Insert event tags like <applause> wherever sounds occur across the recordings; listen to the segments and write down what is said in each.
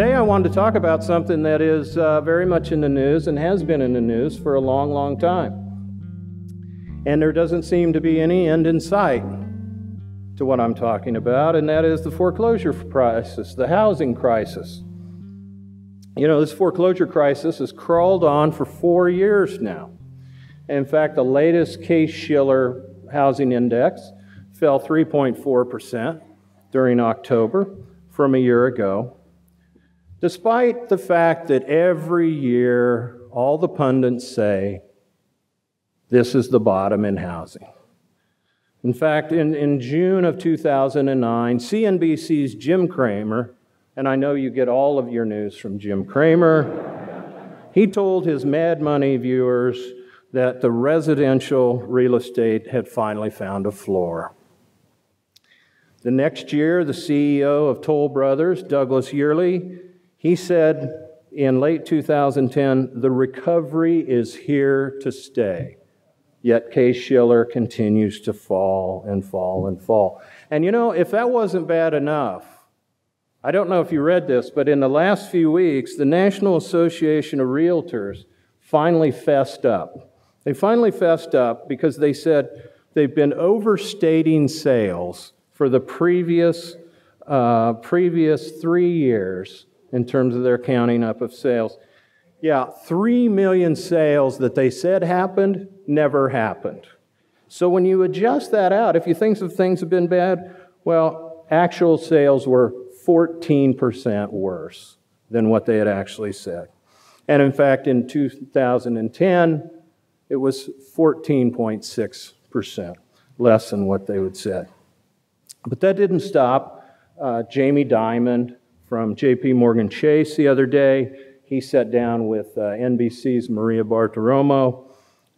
Today, I wanted to talk about something that is uh, very much in the news and has been in the news for a long, long time. And there doesn't seem to be any end in sight to what I'm talking about, and that is the foreclosure crisis, the housing crisis. You know, this foreclosure crisis has crawled on for four years now. In fact, the latest Case Shiller housing index fell 3.4% during October from a year ago despite the fact that every year all the pundits say this is the bottom in housing. In fact, in, in June of 2009, CNBC's Jim Cramer, and I know you get all of your news from Jim Cramer, he told his Mad Money viewers that the residential real estate had finally found a floor. The next year, the CEO of Toll Brothers, Douglas Yearley, he said in late 2010, the recovery is here to stay. Yet Case Shiller continues to fall and fall and fall. And you know, if that wasn't bad enough, I don't know if you read this, but in the last few weeks, the National Association of Realtors finally fessed up. They finally fessed up because they said they've been overstating sales for the previous, uh, previous three years in terms of their counting up of sales. Yeah, 3 million sales that they said happened never happened. So when you adjust that out, if you think of things have been bad, well, actual sales were 14% worse than what they had actually said. And in fact, in 2010, it was 14.6% less than what they would said. But that didn't stop uh, Jamie Dimon from JP Morgan Chase the other day. He sat down with uh, NBC's Maria Bartiromo,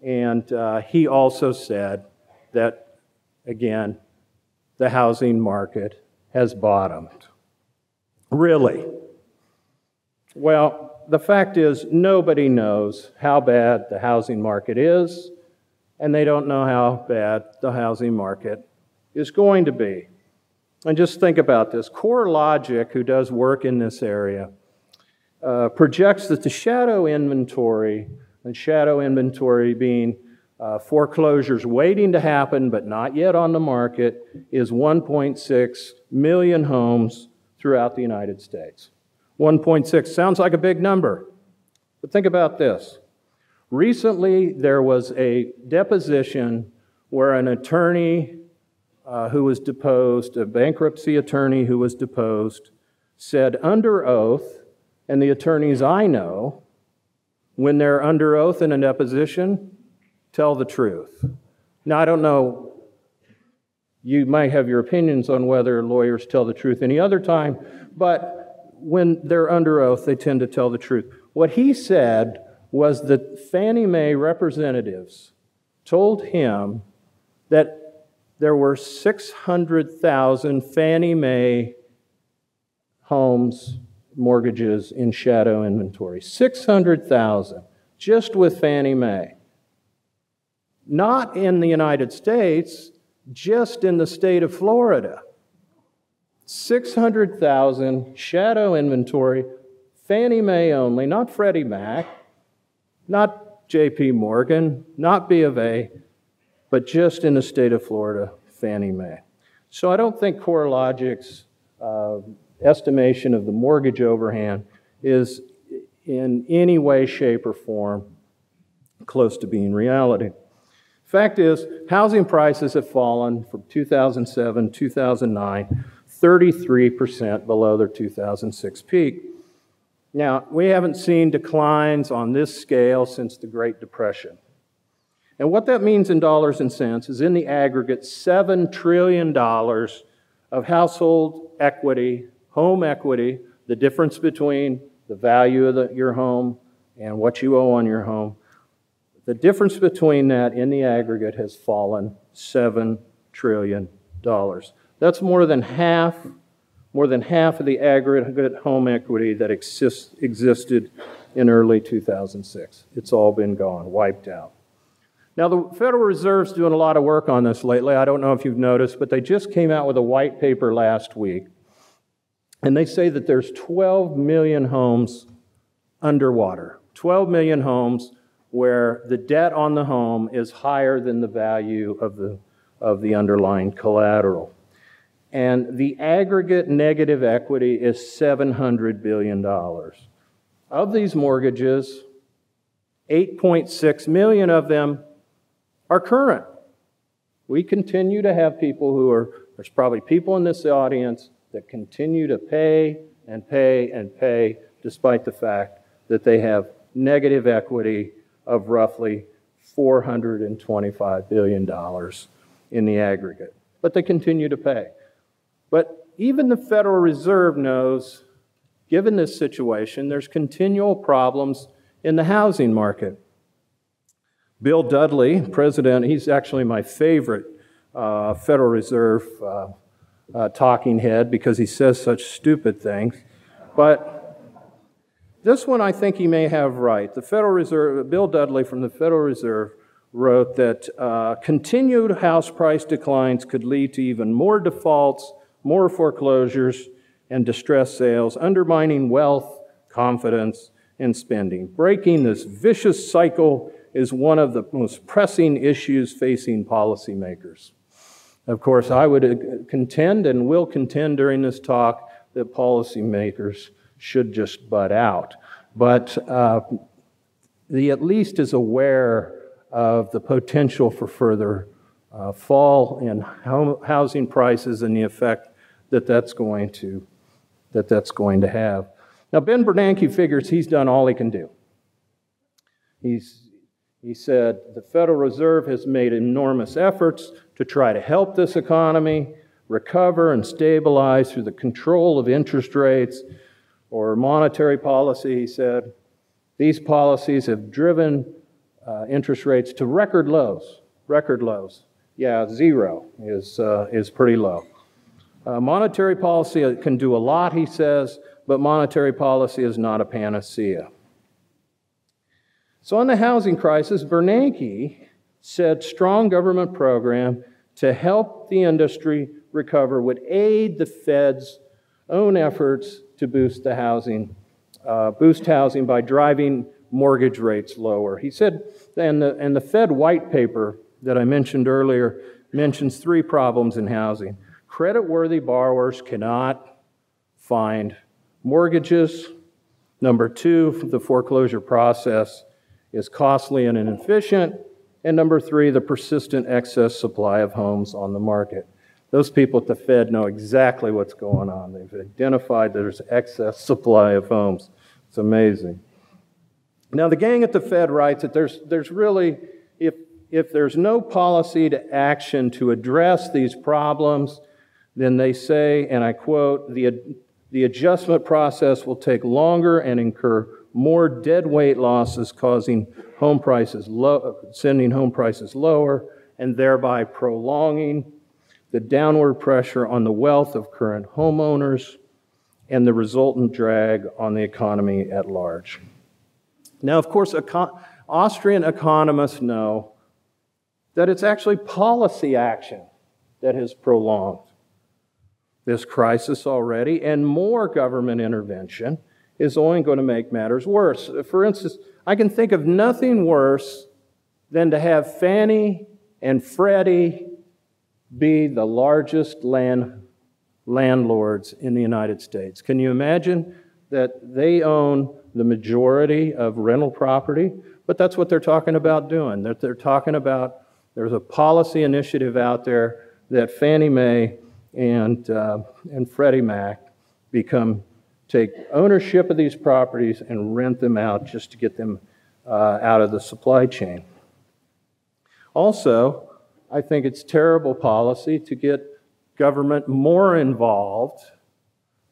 and uh, he also said that, again, the housing market has bottomed. Really? Well, the fact is, nobody knows how bad the housing market is, and they don't know how bad the housing market is going to be. And just think about this. CoreLogic, who does work in this area, uh, projects that the shadow inventory, and shadow inventory being uh, foreclosures waiting to happen but not yet on the market, is 1.6 million homes throughout the United States. 1.6 sounds like a big number, but think about this. Recently, there was a deposition where an attorney uh, who was deposed, a bankruptcy attorney who was deposed, said under oath, and the attorneys I know, when they're under oath in a deposition, tell the truth. Now, I don't know, you might have your opinions on whether lawyers tell the truth any other time, but when they're under oath, they tend to tell the truth. What he said was that Fannie Mae representatives told him that there were 600,000 Fannie Mae homes, mortgages in shadow inventory. 600,000 just with Fannie Mae. Not in the United States, just in the state of Florida. 600,000 shadow inventory, Fannie Mae only, not Freddie Mac, not JP Morgan, not B of A, but just in the state of Florida, Fannie Mae. So I don't think CoreLogic's uh, estimation of the mortgage overhang is in any way, shape, or form close to being reality. Fact is, housing prices have fallen from 2007, 2009, 33% below their 2006 peak. Now, we haven't seen declines on this scale since the Great Depression. And what that means in dollars and cents is in the aggregate, $7 trillion of household equity, home equity, the difference between the value of the, your home and what you owe on your home. The difference between that in the aggregate has fallen $7 trillion. That's more than half, more than half of the aggregate home equity that exists, existed in early 2006. It's all been gone, wiped out. Now, the Federal Reserve's doing a lot of work on this lately. I don't know if you've noticed, but they just came out with a white paper last week. And they say that there's 12 million homes underwater. 12 million homes where the debt on the home is higher than the value of the, of the underlying collateral. And the aggregate negative equity is $700 billion. Of these mortgages, 8.6 million of them are current. We continue to have people who are, there's probably people in this audience that continue to pay and pay and pay despite the fact that they have negative equity of roughly $425 billion in the aggregate. But they continue to pay. But even the Federal Reserve knows, given this situation, there's continual problems in the housing market. Bill Dudley, president, he's actually my favorite uh, Federal Reserve uh, uh, talking head because he says such stupid things. But this one I think he may have right. The Federal Reserve, Bill Dudley from the Federal Reserve, wrote that uh, continued house price declines could lead to even more defaults, more foreclosures, and distressed sales, undermining wealth, confidence, and spending. Breaking this vicious cycle is one of the most pressing issues facing policymakers. Of course, I would contend and will contend during this talk that policymakers should just butt out. But uh, the at least is aware of the potential for further uh, fall in housing prices and the effect that that's going to that that's going to have. Now, Ben Bernanke figures he's done all he can do. He's he said, The Federal Reserve has made enormous efforts to try to help this economy recover and stabilize through the control of interest rates or monetary policy. He said, These policies have driven uh, interest rates to record lows. Record lows. Yeah, zero is, uh, is pretty low. Uh, monetary policy can do a lot, he says, but monetary policy is not a panacea. So, on the housing crisis, Bernanke said strong government program to help the industry recover would aid the Fed's own efforts to boost the housing, uh, boost housing by driving mortgage rates lower. He said, and the, and the Fed white paper that I mentioned earlier mentions three problems in housing. Credit-worthy borrowers cannot find mortgages. Number two, the foreclosure process is costly and inefficient. And number three, the persistent excess supply of homes on the market. Those people at the Fed know exactly what's going on. They've identified there's excess supply of homes. It's amazing. Now, the gang at the Fed writes that there's, there's really, if, if there's no policy to action to address these problems, then they say, and I quote, the, the adjustment process will take longer and incur more dead weight losses causing home prices low, sending home prices lower and thereby prolonging the downward pressure on the wealth of current homeowners and the resultant drag on the economy at large. Now, of course, econ- Austrian economists know that it's actually policy action that has prolonged this crisis already, and more government intervention is only going to make matters worse. For instance, I can think of nothing worse than to have Fannie and Freddie be the largest land, landlords in the United States. Can you imagine that they own the majority of rental property? But that's what they're talking about doing. That they're talking about there's a policy initiative out there that Fannie Mae and, uh, and Freddie Mac become take ownership of these properties and rent them out just to get them uh, out of the supply chain. Also, I think it's terrible policy to get government more involved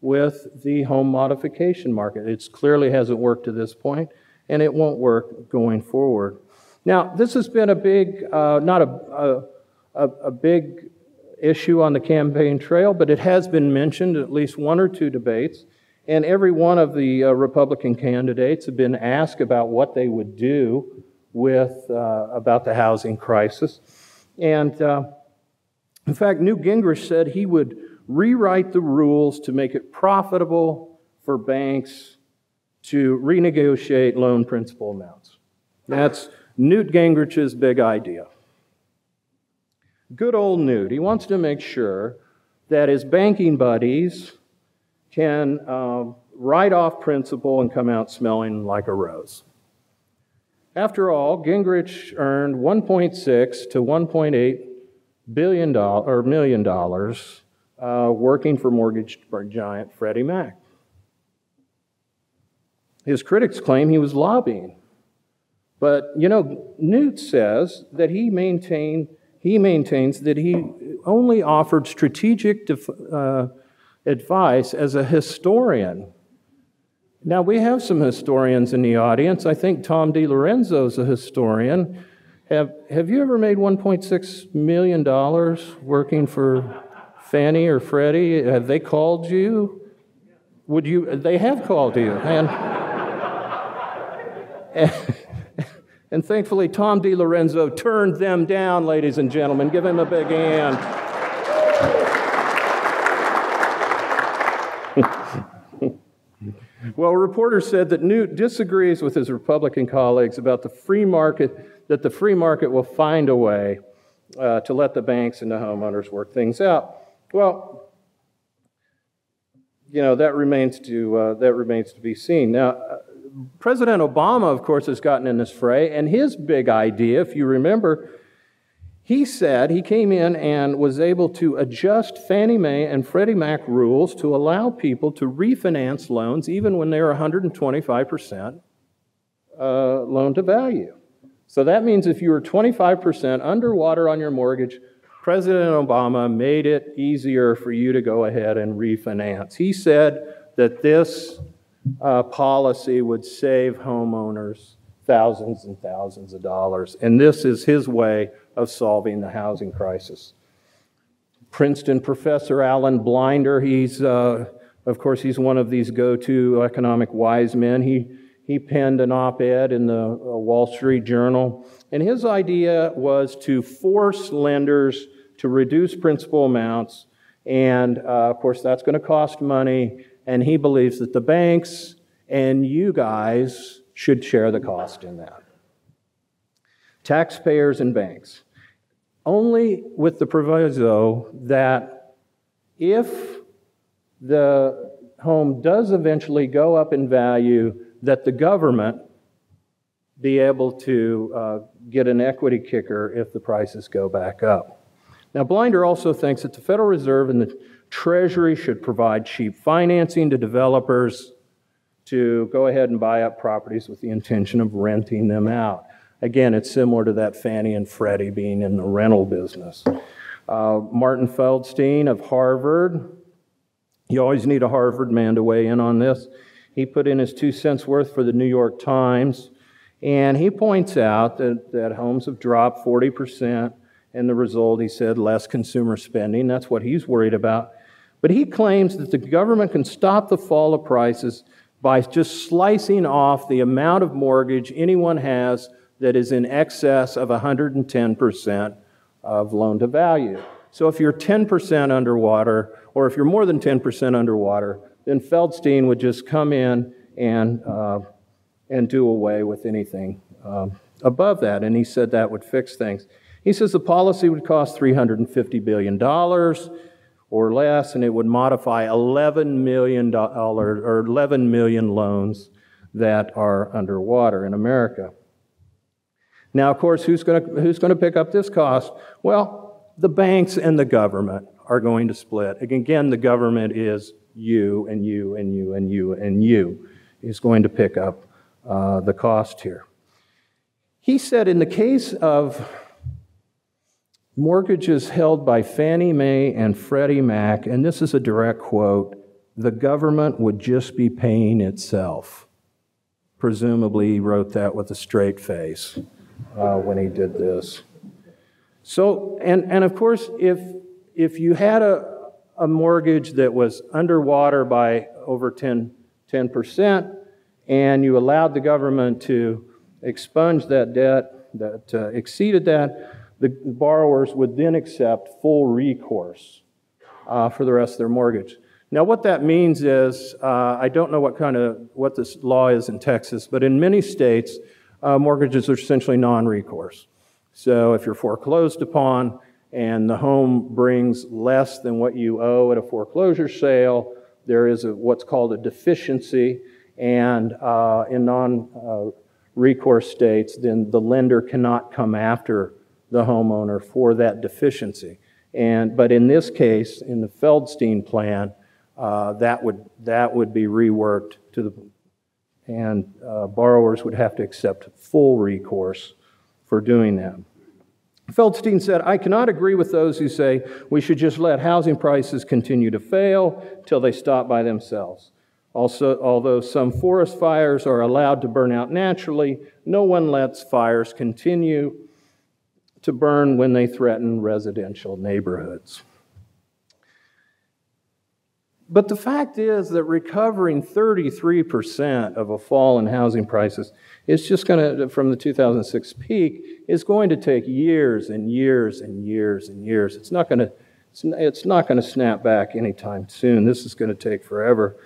with the home modification market. It clearly hasn't worked to this point, and it won't work going forward. Now, this has been a big, uh, not a, a, a big issue on the campaign trail, but it has been mentioned at least one or two debates. And every one of the uh, Republican candidates have been asked about what they would do with uh, about the housing crisis. And uh, in fact, Newt Gingrich said he would rewrite the rules to make it profitable for banks to renegotiate loan principal amounts. That's Newt Gingrich's big idea. Good old Newt. He wants to make sure that his banking buddies can uh, write off principal and come out smelling like a rose. After all, Gingrich earned 1.6 to 1.8 billion dollars or million dollars uh, working for mortgage giant Freddie Mac. His critics claim he was lobbying. But, you know, Newt says that he maintained he maintains that he only offered strategic uh, advice as a historian. Now, we have some historians in the audience. I think Tom DiLorenzo is a historian. Have, have you ever made $1.6 million working for Fannie or Freddie? Have they called you? Would you? They have called you. And, <laughs> and, thankfully, Tom DiLorenzo turned them down, ladies and gentlemen. Give him a big hand. Well, a reporter said that Newt disagrees with his Republican colleagues about the free market, that the free market will find a way uh, to let the banks and the homeowners work things out. Well, you know that remains to uh, that remains to be seen. Now, uh, President Obama, of course, has gotten in this fray, and his big idea, if you remember, he said he came in and was able to adjust Fannie Mae and Freddie Mac rules to allow people to refinance loans even when they're 125% uh, loan to value. So that means if you were 25% underwater on your mortgage, President Obama made it easier for you to go ahead and refinance. He said that this uh, policy would save homeowners thousands and thousands of dollars. And this is his way of solving the housing crisis. Princeton professor Alan Blinder, he's, uh, of course, he's one of these go to economic wise men. He, he penned an op ed in the uh, Wall Street Journal and his idea was to force lenders to reduce principal amounts. And uh, of course, that's going to cost money. And he believes that the banks and you guys should share the cost in that. Taxpayers and banks. Only with the proviso that if the home does eventually go up in value, that the government be able to uh, get an equity kicker if the prices go back up. Now, Blinder also thinks that the Federal Reserve and the Treasury should provide cheap financing to developers to go ahead and buy up properties with the intention of renting them out. Again, it's similar to that Fannie and Freddie being in the rental business. Uh, Martin Feldstein of Harvard, you always need a Harvard man to weigh in on this. He put in his two cents worth for the New York Times. And he points out that, that homes have dropped 40%, and the result, he said, less consumer spending. That's what he's worried about. But he claims that the government can stop the fall of prices by just slicing off the amount of mortgage anyone has that is in excess of 110% of loan to value. So if you're 10% underwater, or if you're more than 10% underwater, then Feldstein would just come in and uh, and do away with anything um, above that. And he said that would fix things. He says the policy would cost $350 billion or less, and it would modify $11 million or 11 million loans that are underwater in America. Now, of course, who's going to who's going to pick up this cost? Well, the banks and the government are going to split. Again, the government is you and you and you and you and you is going to pick up uh, the cost here. He said in the case of mortgages held by Fannie Mae and Freddie Mac, and this is a direct quote, the government would just be paying itself. Presumably, he wrote that with a straight face. uh, when he did this. So, and, and of course, if, if you had a, a mortgage that was underwater by over 10, 10%, and you allowed the government to expunge that debt that uh, exceeded that, the borrowers would then accept full recourse uh, for the rest of their mortgage. Now, what that means is, uh, I don't know what kind of what this law is in Texas, but in many states, uh, mortgages are essentially non-recourse. So, if you're foreclosed upon and the home brings less than what you owe at a foreclosure sale, there is a, what's called a deficiency, and uh, in non-recourse uh, states, then the lender cannot come after the homeowner for that deficiency. And but in this case, in the Feldstein plan uh, that would that would be reworked to the and uh, borrowers would have to accept full recourse for doing that. Feldstein said, I cannot agree with those who say we should just let housing prices continue to fail till they stop by themselves. Also, although some forest fires are allowed to burn out naturally, no one lets fires continue to burn when they threaten residential neighborhoods. But the fact is that recovering 33% of a fall in housing prices is just going to, from the 2006 peak, is going to take years and years and years and years. It's not going to, it's not going to snap back anytime soon. This is going to take forever.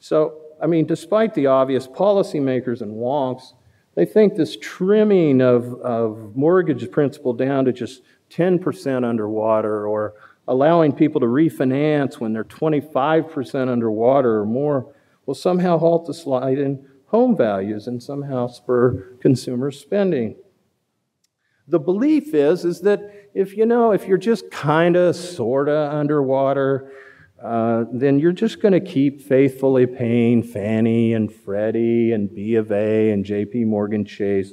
So, I mean, despite the obvious, policymakers and wonks, they think this trimming of, of mortgage principal down to just 10% underwater or allowing people to refinance when they're 25% underwater or more will somehow halt the slide in home values and somehow spur consumer spending. The belief is, is that if you know, if you're just kind of, sort of underwater, uh, then you're just going to keep faithfully paying Fannie and Freddie and B of A and JP Morgan Chase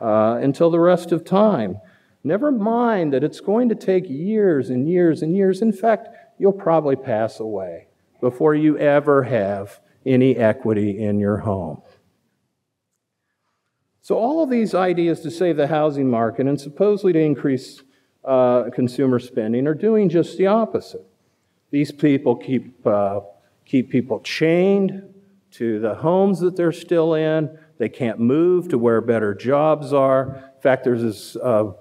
uh, until the rest of time. Never mind that it's going to take years and years and years. In fact, you'll probably pass away before you ever have any equity in your home. So, all of these ideas to save the housing market and supposedly to increase uh, consumer spending are doing just the opposite. These people keep, uh, keep people chained to the homes that they're still in. They can't move to where better jobs are. In fact, there's this uh,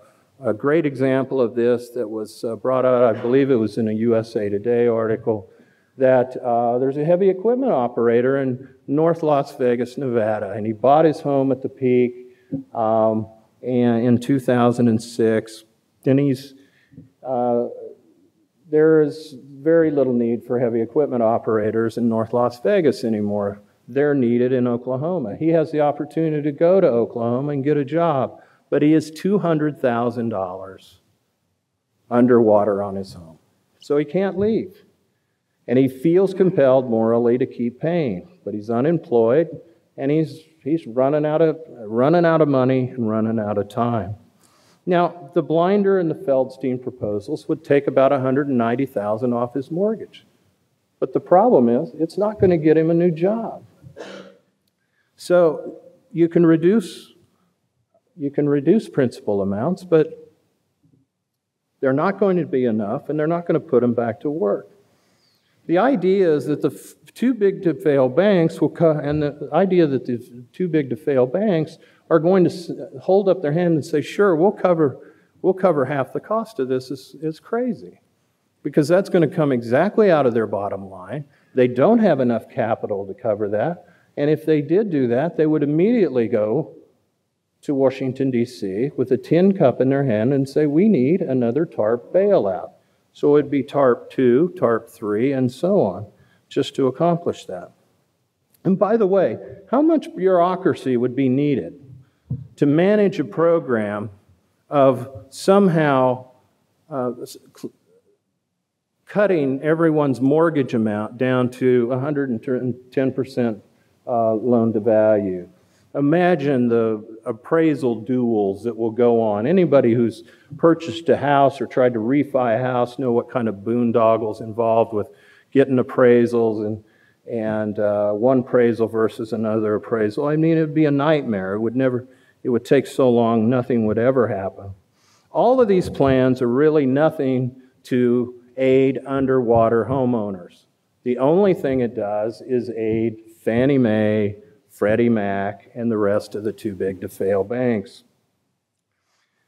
a great example of this that was uh, brought out, I believe it was in a USA Today article, that uh, there's a heavy equipment operator in North Las Vegas, Nevada, and he bought his home at the peak um, and in 2006. And he's uh, there is very little need for heavy equipment operators in North Las Vegas anymore. They're needed in Oklahoma. He has the opportunity to go to Oklahoma and get a job but he is $200,000 underwater on his home. So he can't leave. And he feels compelled morally to keep paying, but he's unemployed and he's, he's running, out of, running out of money and running out of time. Now, the Blinder and the Feldstein proposals would take about 190,000 off his mortgage. But the problem is, it's not going to get him a new job. So you can reduce you can reduce principal amounts, but they're not going to be enough and they're not going to put him back to work. The idea is that the too big to fail banks will cut, and the idea that the too big to fail banks are going to hold up their hand and say, sure, we'll cover, we'll cover half the cost of this is, is crazy. Because that's going to come exactly out of their bottom line. They don't have enough capital to cover that. And if they did do that, they would immediately go to Washington, D.C., with a tin cup in their hand and say, We need another TARP bailout. So it'd be TARP 2, TARP 3, and so on, just to accomplish that. And by the way, how much bureaucracy would be needed to manage a program of somehow uh, cutting everyone's mortgage amount down to 110% uh, loan to value? Imagine the appraisal duels that will go on. Anybody who's purchased a house or tried to refi a house know what kind of boondoggles involved with getting appraisals and and uh, one appraisal versus another appraisal. I mean, it would be a nightmare. It would never it would take so long, nothing would ever happen. All of these plans are really nothing to aid underwater homeowners. The only thing it does is aid Fannie Mae, Freddie Mac, and the rest of the too big to fail banks.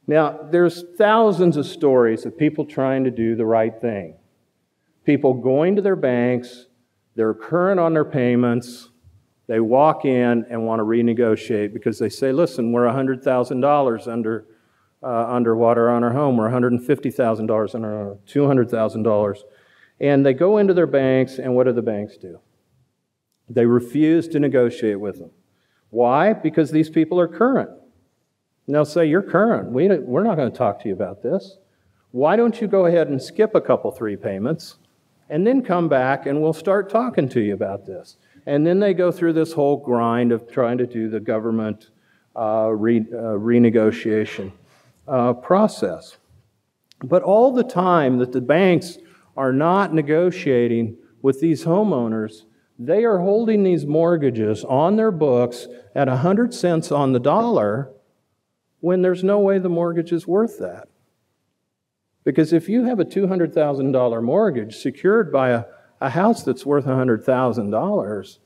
Now, there's thousands of stories of people trying to do the right thing. People going to their banks, they're current on their payments, they walk in and want to renegotiate because they say, listen, we're $100,000 under, uh, underwater on our home, we're $150,000 on our $200,000. And they go into their banks, and what do the banks do? They refuse to negotiate with them. Why? Because these people are current. And they'll say, You're current. We, we're not going to talk to you about this. Why don't you go ahead and skip a couple, three payments, and then come back and we'll start talking to you about this? And then they go through this whole grind of trying to do the government uh, re, uh, renegotiation uh, process. But all the time that the banks are not negotiating with these homeowners, they are holding these mortgages on their books at 100 cents on the dollar when there's no way the mortgage is worth that. Because if you have a $200,000 mortgage secured by a a house that's worth $100,000,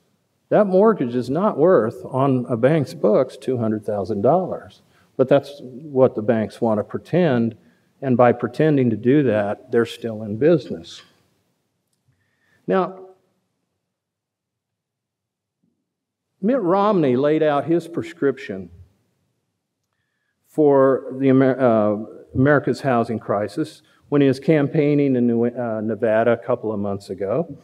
that mortgage is not worth on a bank's books $200,000. But that's what the banks want to pretend, and by pretending to do that, they're still in business. Now, Mitt Romney laid out his prescription for the uh, America's housing crisis when he was campaigning in New, uh, Nevada a couple of months ago.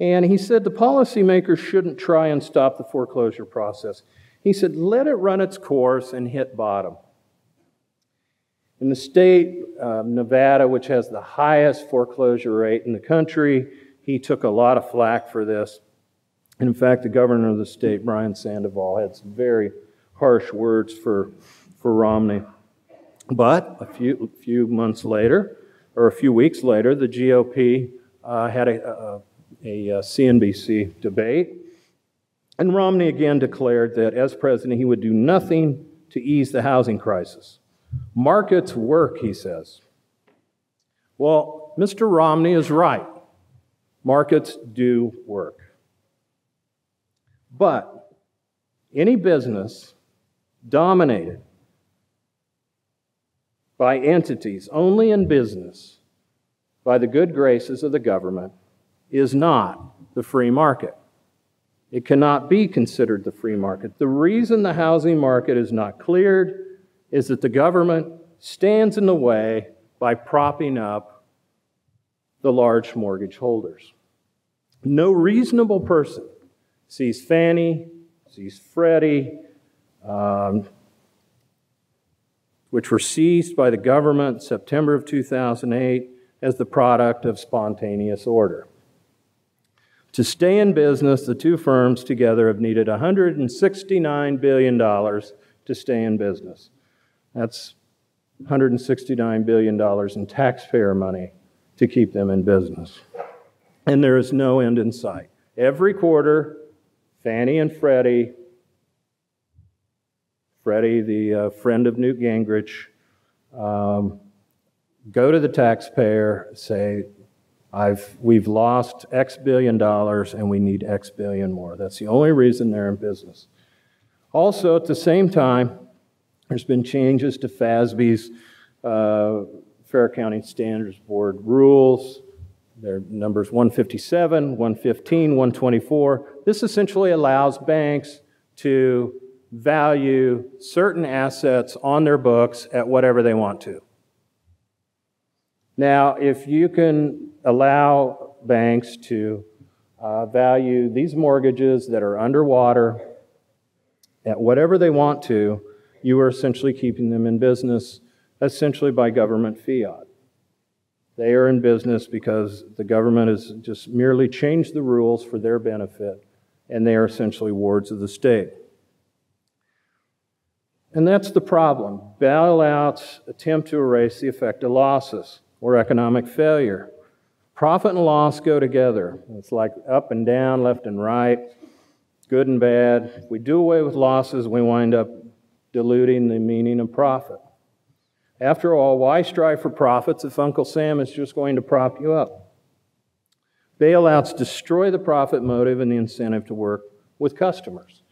And he said the policymakers shouldn't try and stop the foreclosure process. He said, let it run its course and hit bottom. In the state of Nevada, which has the highest foreclosure rate in the country, he took a lot of flack for this. And in fact, the governor of the state, Brian Sandoval, had some very harsh words for, for Romney. But a few, few months later, or a few weeks later, the GOP uh, had a, a, a, CNBC debate. And Romney again declared that as president, he would do nothing to ease the housing crisis. Markets work, he says. Well, Mr. Romney is right. Markets do work. But any business dominated by entities only in business by the good graces of the government is not the free market. It cannot be considered the free market. The reason the housing market is not cleared is that the government stands in the way by propping up the large mortgage holders. No reasonable person sees Fannie, sees Freddie, um, which were seized by the government in September of 2008 as the product of spontaneous order. To stay in business, the two firms together have needed $169 billion to stay in business. That's $169 billion in taxpayer money to keep them in business. And there is no end in sight. Every quarter, Fannie and Freddie Freddie, the uh, friend of Newt Gingrich, um, go to the taxpayer, say, I've, we've lost X billion dollars and we need X billion more. That's the only reason they're in business. Also, at the same time, there's been changes to FASB's uh, Fair Accounting Standards Board rules. They're numbers 157, 115, 124. This essentially allows banks to value certain assets on their books at whatever they want to. Now, if you can allow banks to uh, value these mortgages that are underwater at whatever they want to, you are essentially keeping them in business, essentially by government fiat. They are in business because the government has just merely changed the rules for their benefit, and they are essentially wards of the state. And that's the problem. Bailouts attempt to erase the effect of losses or economic failure. Profit and loss go together. It's like up and down, left and right, good and bad. If we do away with losses, we wind up diluting the meaning of profit. After all, why strive for profits if Uncle Sam is just going to prop you up? Bailouts destroy the profit motive and the incentive to work with customers.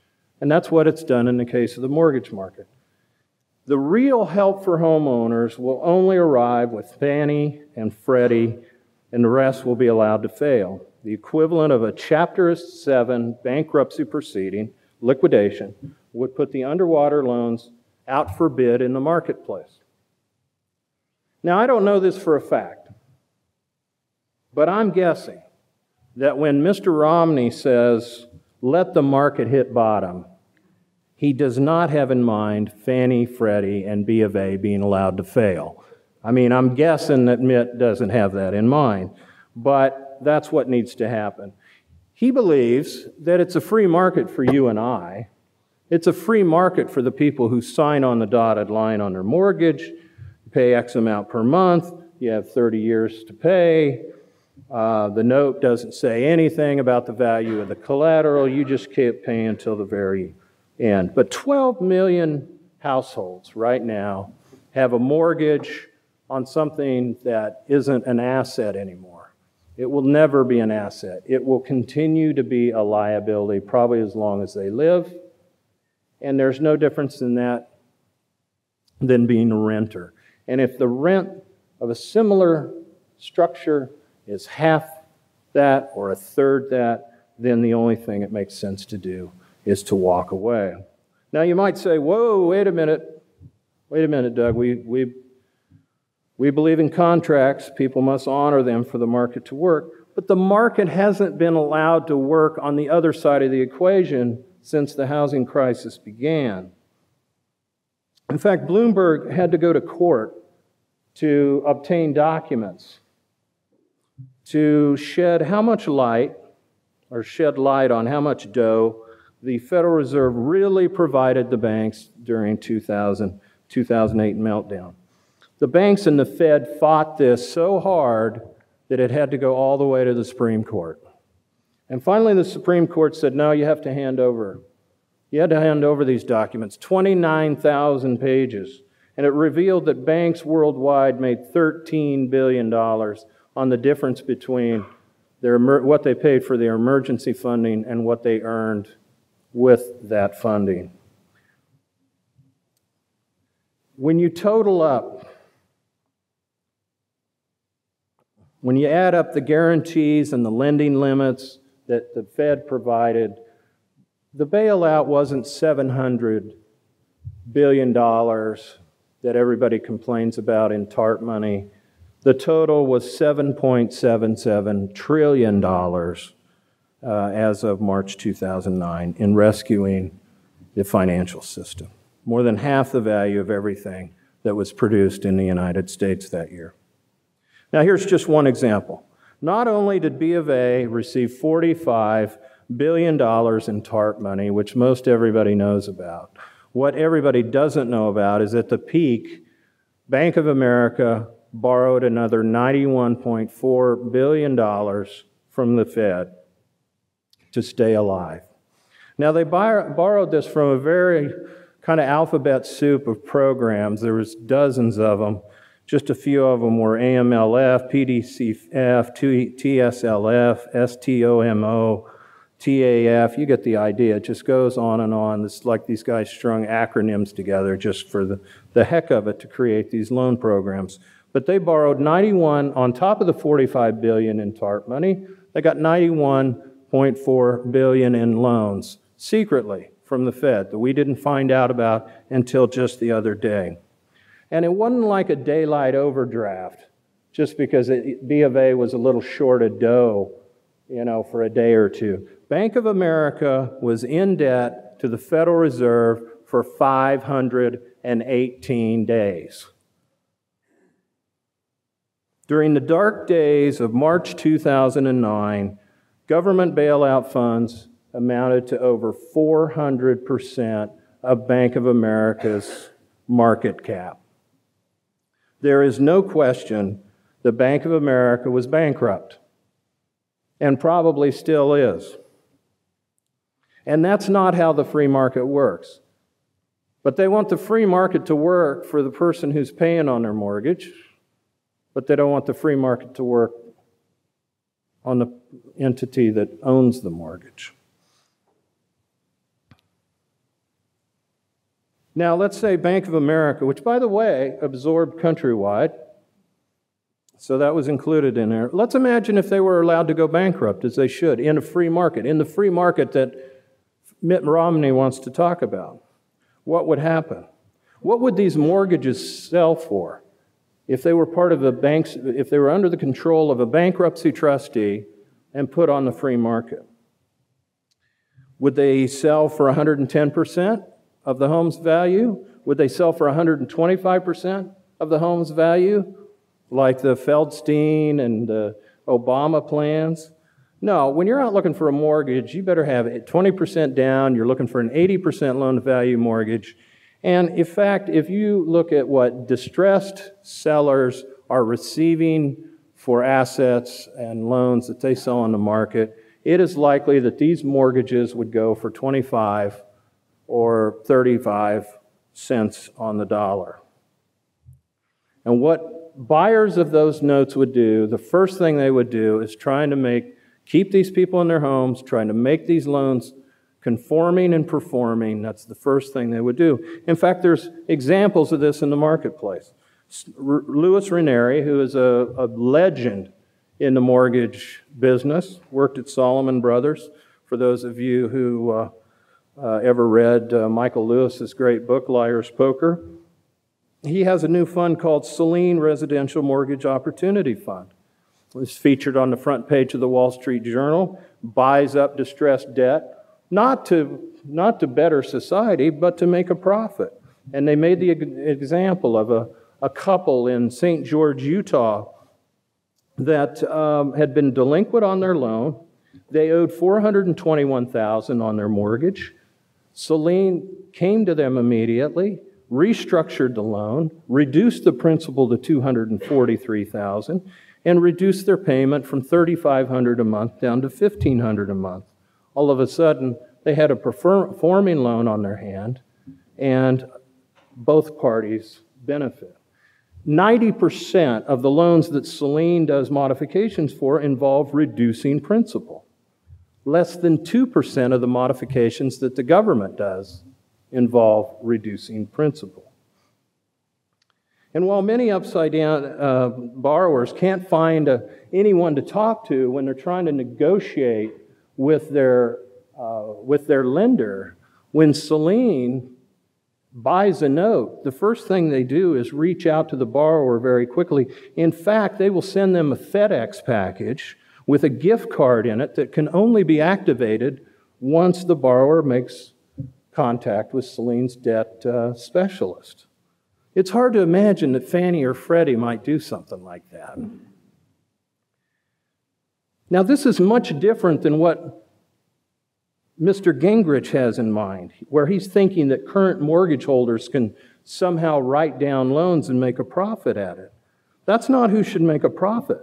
And that's what it's done in the case of the mortgage market. The real help for homeowners will only arrive with Fannie and Freddie, and the rest will be allowed to fail. The equivalent of a Chapter 7 bankruptcy proceeding, liquidation, would put the underwater loans out for bid in the marketplace. Now, I don't know this for a fact, but I'm guessing that when Mr. Romney says, let the market hit bottom, he does not have in mind Fannie, Freddie, and B of A being allowed to fail. I mean, I'm guessing that Mitt doesn't have that in mind, but that's what needs to happen. He believes that it's a free market for you and I. It's a free market for the people who sign on the dotted line on their mortgage, pay X amount per month, you have 30 years to pay. Uh, the note doesn't say anything about the value of the collateral, you just keep paying until the very end. But 12 million households right now have a mortgage on something that isn't an asset anymore. It will never be an asset. It will continue to be a liability probably as long as they live. And there's no difference in that than being a renter. And if the rent of a similar structure is half that or a third that, then the only thing it makes sense to do is to walk away. Now you might say, whoa, wait a minute. Wait a minute, Doug. We, we, we believe in contracts. People must honor them for the market to work. But the market hasn't been allowed to work on the other side of the equation since the housing crisis began. In fact, Bloomberg had to go to court to obtain documents to shed how much light or shed light on how much dough the Federal Reserve really provided the banks during 2000, 2008 meltdown. The banks and the Fed fought this so hard that it had to go all the way to the Supreme Court. And finally, the Supreme Court said, no, you have to hand over. You had to hand over these documents, 29,000 pages. And it revealed that banks worldwide made $13 billion on the difference between their, what they paid for their emergency funding and what they earned with that funding. When you total up, when you add up the guarantees and the lending limits that the Fed provided, the bailout wasn't $700 billion that everybody complains about in TARP money. The total was $7.77 trillion uh, as of March 2009 in rescuing the financial system. More than half the value of everything that was produced in the United States that year. Now, here's just one example. Not only did B of A receive $45 billion in TARP money, which most everybody knows about, what everybody doesn't know about is at the peak, Bank of America borrowed another $91.4 billion from the Fed to stay alive. Now, they borrowed this from a very kind of alphabet soup of programs. There was dozens of them. Just a few of them were AMLF, PDCF, TSLF, STOMO, TAF. You get the idea. It just goes on and on. It's like these guys strung acronyms together just for the, the heck of it to create these loan programs. But they borrowed 91 on top of the 45 billion in TARP money. They got 91.4 billion in loans secretly from the Fed that we didn't find out about until just the other day. And it wasn't like a daylight overdraft just because it, B of A was a little short of dough, you know, for a day or two. Bank of America was in debt to the Federal Reserve for 518 days. During the dark days of March 2009, Government bailout funds amounted to over 400% of Bank of America's market cap. There is no question the Bank of America was bankrupt and probably still is. And that's not how the free market works. But they want the free market to work for the person who's paying on their mortgage, but they don't want the free market to work on the entity that owns the mortgage. Now, let's say Bank of America, which, by the way, absorbed Countrywide, so that was included in there. Let's imagine if they were allowed to go bankrupt, as they should, in a free market, in the free market that Mitt Romney wants to talk about. What would happen? What would these mortgages sell for if they were part of a bank's, if they were under the control of a bankruptcy trustee and put on the free market? Would they sell for 110%? of the home's value? Would they sell for 125% of the home's value, like the Feldstein and the Obama plans? No, when you're out looking for a mortgage, you better have 20% down. You're looking for an 80% loan to value mortgage. And in fact, if you look at what distressed sellers are receiving for assets and loans that they sell on the market, it is likely that these mortgages would go for 25 or 35 cents on the dollar. And what buyers of those notes would do, the first thing they would do is trying to make, keep these people in their homes, trying to make these loans conforming and performing. That's the first thing they would do. In fact, there's examples of this in the marketplace. Lewis Ranieri, who is a, a legend in the mortgage business, worked at Salomon Brothers. For those of you who uh, uh, ever read uh, Michael Lewis's great book, Liar's Poker. He has a new fund called Selene Residential Mortgage Opportunity Fund. It's featured on the front page of the Wall Street Journal, buys up distressed debt, not to, not to better society, but to make a profit. And they made the example of a, a couple in St. George, Utah, that um, had been delinquent on their loan. They owed 421000 on their mortgage. Selene came to them immediately, restructured the loan, reduced the principal to 243,000 and reduced their payment from 3500 a month down to 1500 a month. All of a sudden, they had a performing loan on their hand and both parties benefit. 90% of the loans that Selene does modifications for involve reducing principal. Less than 2% of the modifications that the government does involve reducing principal. And while many upside down uh, borrowers can't find a, anyone to talk to when they're trying to negotiate with their, uh, with their lender, when Selene buys a note, the first thing they do is reach out to the borrower very quickly. In fact, they will send them a FedEx package with a gift card in it that can only be activated once the borrower makes contact with Selene's debt uh, specialist. It's hard to imagine that Fannie or Freddie might do something like that. Now, this is much different than what Mr. Gingrich has in mind, where he's thinking that current mortgage holders can somehow write down loans and make a profit at it. That's not who should make a profit.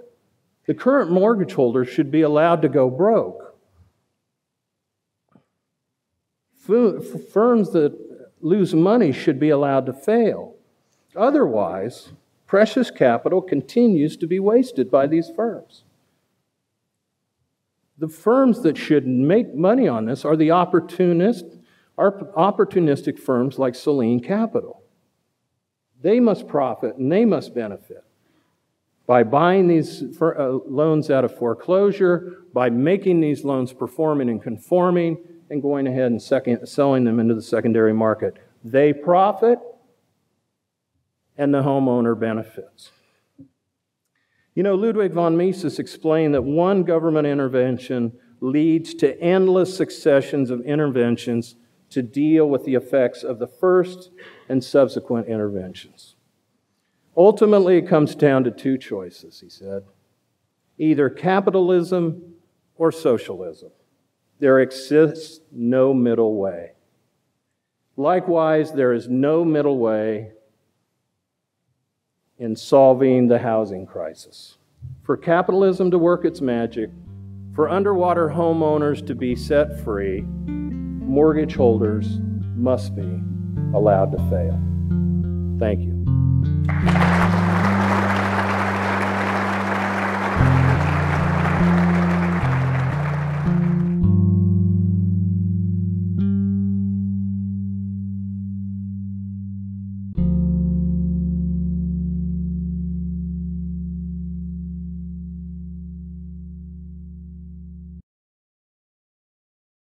The current mortgage holder should be allowed to go broke. Firms that lose money should be allowed to fail. Otherwise, precious capital continues to be wasted by these firms. The firms that should make money on this are the opportunist, are opportunistic firms like Selene Capital. They must profit and they must benefit by buying these uh, loans out of foreclosure, by making these loans performing and conforming, and going ahead and second, selling them into the secondary market. They profit, and the homeowner benefits. You know, Ludwig von Mises explained that one government intervention leads to endless successions of interventions to deal with the effects of the first and subsequent interventions. Ultimately, it comes down to two choices, he said either capitalism or socialism. There exists no middle way. Likewise, there is no middle way in solving the housing crisis. For capitalism to work its magic, for underwater homeowners to be set free, mortgage holders must be allowed to fail. Thank you.